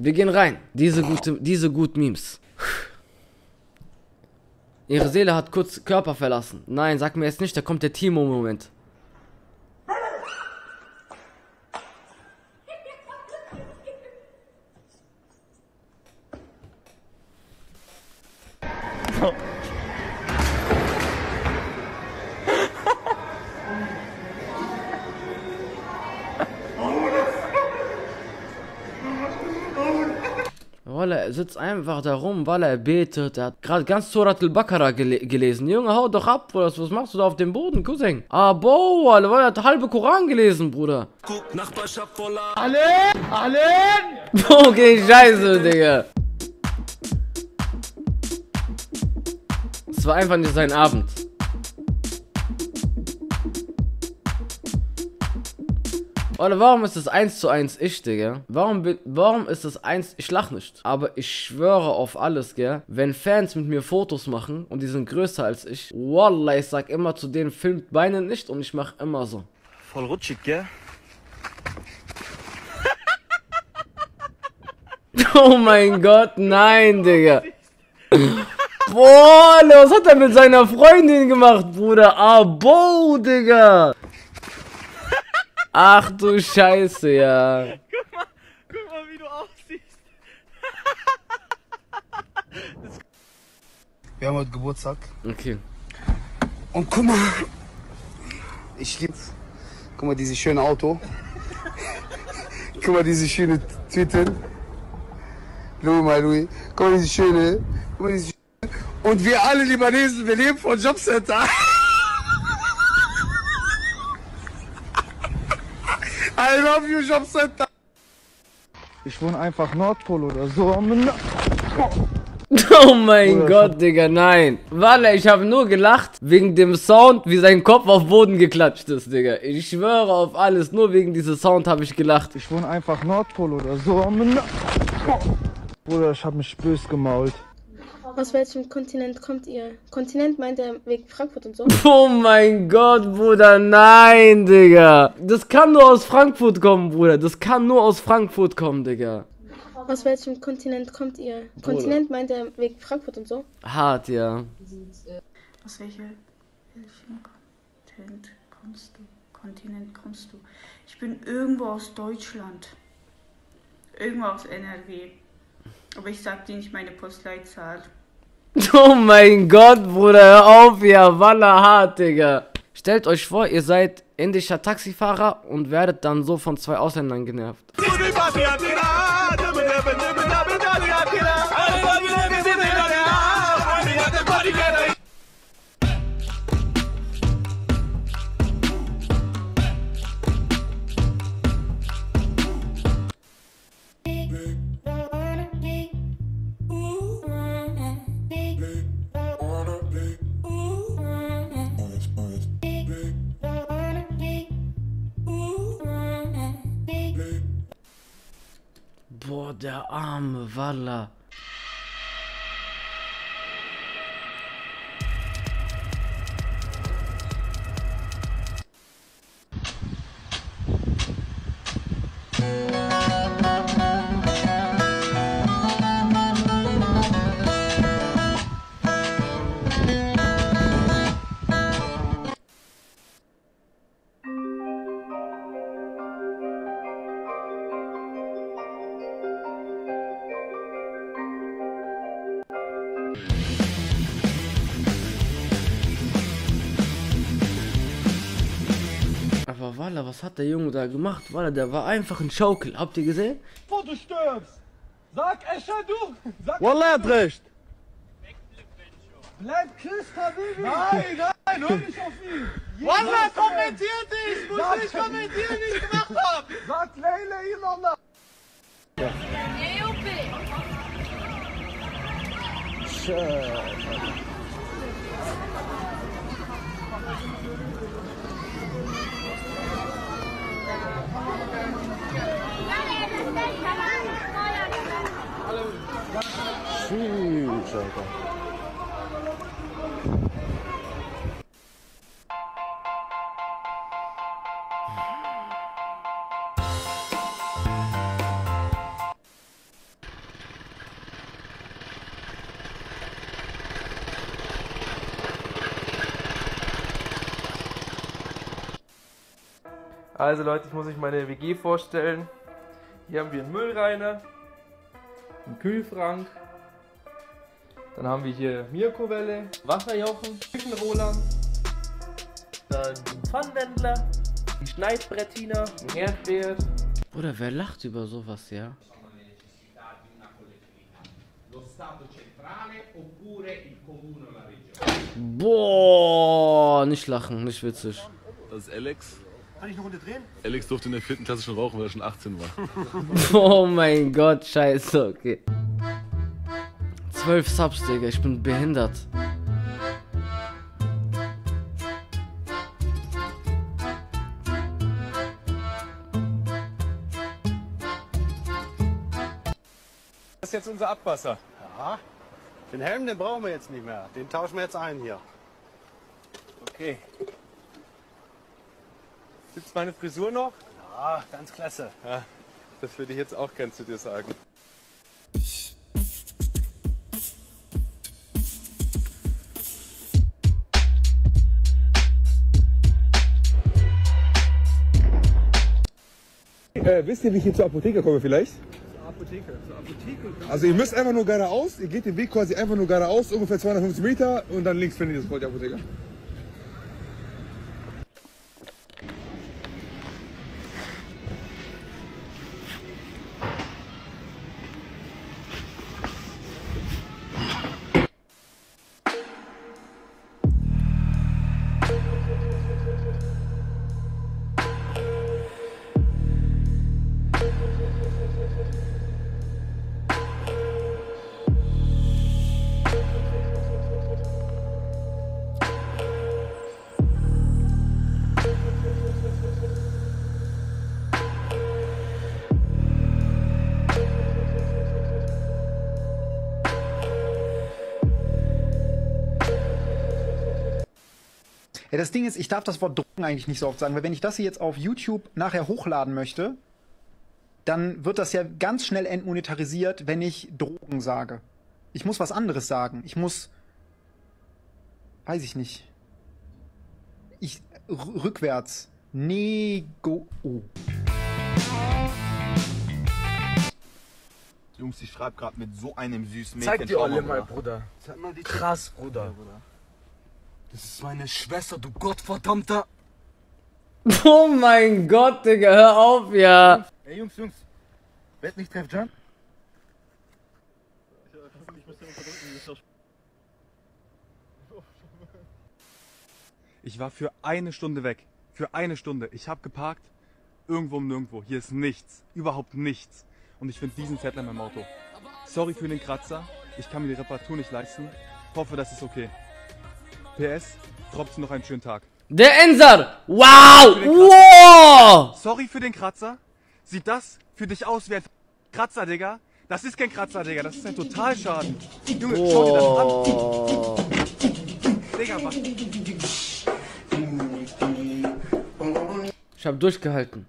Wir gehen rein. Diese gute, diese gut Memes. Ihre Seele hat kurz Körper verlassen. Nein, sag mir jetzt nicht, da kommt der Timo-Moment. Weil er sitzt einfach da rum, weil er betet. Er hat gerade ganz Surat al-Baqarah gele gelesen. Junge, hau doch ab, Bruder. Was machst du da auf dem Boden, Cousin? Ah, boah, weil er hat halbe Koran gelesen, Bruder. Guck, Nachbarschaft voller. Alle! Alle! Okay, scheiße, Digga. Es war einfach nicht sein Abend. Oder warum ist das 1 zu 1 ich, Digga? Warum, warum ist das 1, ich lach nicht, aber ich schwöre auf alles, gell? Wenn Fans mit mir Fotos machen und die sind größer als ich, Wallah, ich sag immer zu denen, filmt Beine nicht und ich mach immer so. Voll rutschig, gell? Oh mein Gott, nein, Digga. Boah, was hat er mit seiner Freundin gemacht, Bruder? Abo, Digga. Ach du Scheiße, ja. Guck mal, guck mal, wie du aussiehst. Wir haben heute Geburtstag. Okay. Und guck mal. Ich lieb's. Guck mal, dieses schöne Auto. guck mal, diese schöne Tüten. Louis, my Louis. Guck mal, diese schöne. Guck mal, diese schöne. Und wir alle Libanesen, wir leben von Jobcenter. I love you, Jobcenter. Ich wohne einfach Nordpol oder so. am Oh mein Gott, Digga, nein. Walla, ich habe nur gelacht wegen dem Sound, wie sein Kopf auf Boden geklatscht ist, Digga. Ich schwöre auf alles, nur wegen diesem Sound habe ich gelacht. Ich wohne einfach Nordpol oder so. am Bruder, ich hab mich bös gemault. Aus welchem Kontinent kommt ihr? Kontinent meint er wegen Frankfurt und so? Oh mein Gott, Bruder, nein, Digga. Das kann nur aus Frankfurt kommen, Bruder. Das kann nur aus Frankfurt kommen, Digga. Aus welchem Kontinent kommt ihr? Kontinent meint er wegen Frankfurt und so? Hart, ja. Aus welchem Kontinent kommst du? Kontinent kommst du? Ich bin irgendwo aus Deutschland. Irgendwo aus NRW. Aber ich sag dir nicht meine Postleitzahl. Oh mein Gott, Bruder, hör auf, ja, Walla hart, Digga. Stellt euch vor, ihr seid indischer Taxifahrer und werdet dann so von zwei Ausländern genervt. Boah, der arme Walla. Walla, was hat der Junge da gemacht? Walla, der war einfach ein Schaukel. Habt ihr gesehen? Bevor du stirbst! Sag Eschadu! Sag Wallah, er hat recht. Bleib Christ, Habibi! Nein, nein, hör nicht auf ihn! Wallah, kommentiert nicht! Muss nicht kommentieren, wie ich gemacht hab! Sag Leila Ilallah! Sheesh, Alter. Also Leute, ich muss euch meine WG vorstellen. Hier haben wir einen Müllreiner, einen Kühlschrank, dann haben wir hier Mikrowelle, Wasserjochen, Küchenroller, dann einen Pfannenwendler, einen Schneidbrettiner, einen Herdwert. Bruder, wer lacht über sowas, ja? Boah, nicht lachen, nicht witzig. Das ist Alex. Kann ich eine Runde drehen? Alex durfte in der vierten Klasse schon rauchen, weil er schon 18 war. Oh mein Gott, scheiße, okay. 12 Subs, Digga, ich bin behindert. Das ist jetzt unser Abwasser. Ja. Den Helm, den brauchen wir jetzt nicht mehr. Den tauschen wir jetzt ein hier. Okay. Sitzt meine Frisur noch? Ja, ganz klasse. Ja, das würde ich jetzt auch gern zu dir sagen. Äh, wisst ihr, wie ich hier zur Apotheke komme vielleicht? Apotheke. Zur Apotheke. Also ihr müsst einfach nur geradeaus, ihr geht den Weg quasi einfach nur geradeaus, ungefähr 250 Meter und dann links findet ihr sofort die Apotheke. Ja, das Ding ist, ich darf das Wort Drogen eigentlich nicht so oft sagen, weil wenn ich das hier jetzt auf YouTube nachher hochladen möchte, dann wird das ja ganz schnell entmonetarisiert, wenn ich Drogen sage. Ich muss was anderes sagen. Ich muss. Weiß ich nicht. Ich. Rückwärts. Nego. Oh. Jungs, ich schreibe gerade mit so einem süßen Mädchen. Zeig dir Schau alle mal, Bruder. Bruder. Zeig mal die Krass, Bruder. Das ist meine Schwester, du Gottverdammter. Oh mein Gott, Digga, hör auf, ja. Ey, Jungs, Jungs. Werd nicht treff Jan. Ich war für eine Stunde weg. Für eine Stunde. Ich habe geparkt. Irgendwo um nirgendwo. Hier ist nichts. Überhaupt nichts. Und ich finde diesen Zettel in meinem Auto. Sorry für den Kratzer. Ich kann mir die Reparatur nicht leisten. Hoffe, das ist okay. PS, trotzdem noch einen schönen Tag. Der Ensar! Wow! Wow! Sorry für den Kratzer. Sieht das für dich aus wie ein Kratzer, Digga? Das ist kein Kratzer, Digga. Das ist ein Totalschaden. Junge, schau dir das an. Digga, was? Ich hab durchgehalten.